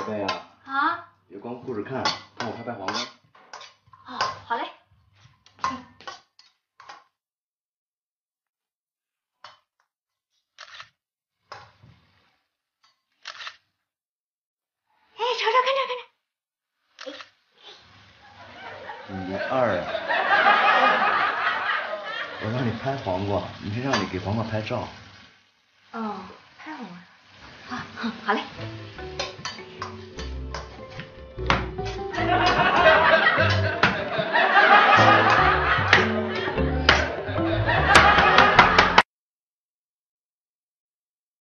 宝贝啊，别光顾着看，帮我拍拍黄瓜。哦，好嘞。哎，瞅瞅，看这，看这。你二啊！我让你拍黄瓜，你是让你给黄瓜拍照。哦，拍黄瓜。好，好嘞。